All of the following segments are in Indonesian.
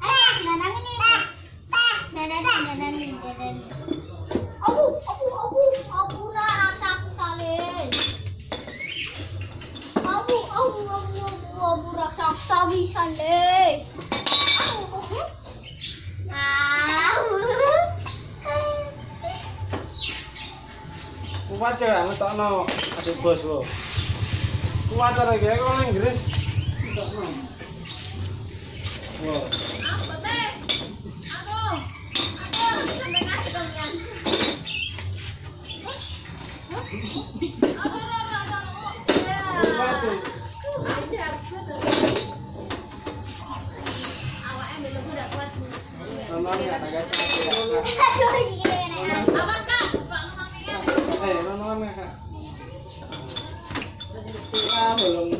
Eh, nanang ini. Nanang, nanang, nanang. Abu, abu, abu, abu na rata aku salin. Abu, abu. Abu. Kuat cewek ngetokno bos wo. Kuat cara iki kok nang Inggris. Wo. Apa teh? Aduh, aduh, sampai ngasih kalian. Aduh, aduh, aduh, aduh. Tuh. Ajar, betul. Awaknya belum udah kuat. Nonton ya, agak Awas kak. Eh, nonton ya, Kak. Ah, belum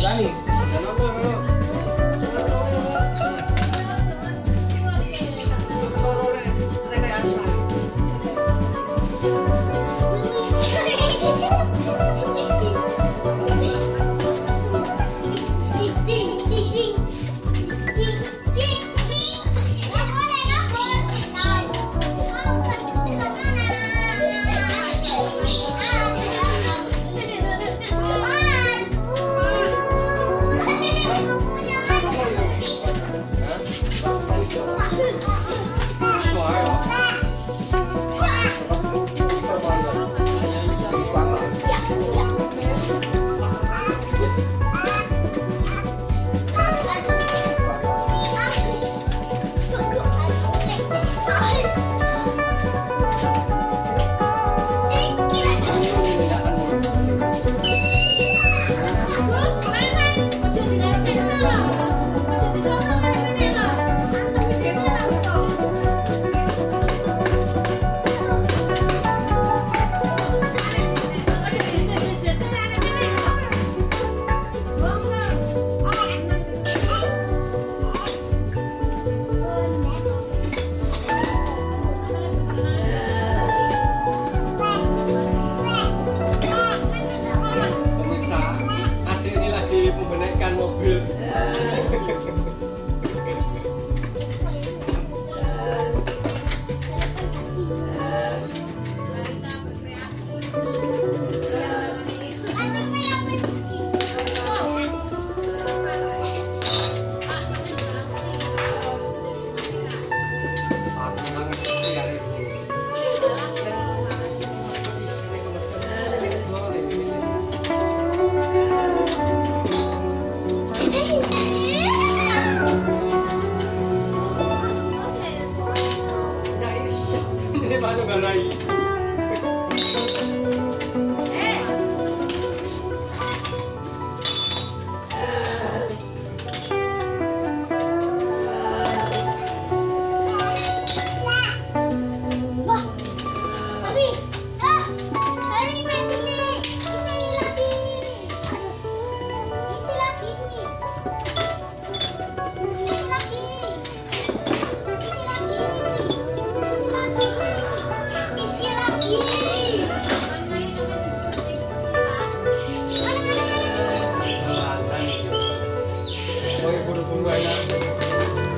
Dali. Dalawa, dalawa.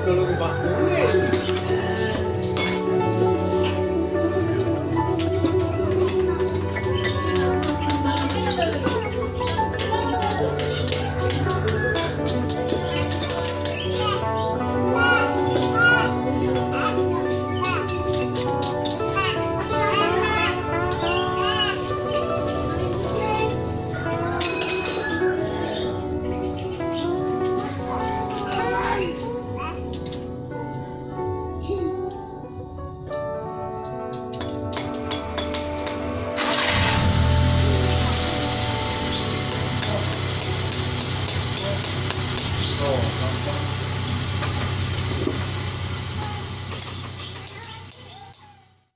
pelo barco.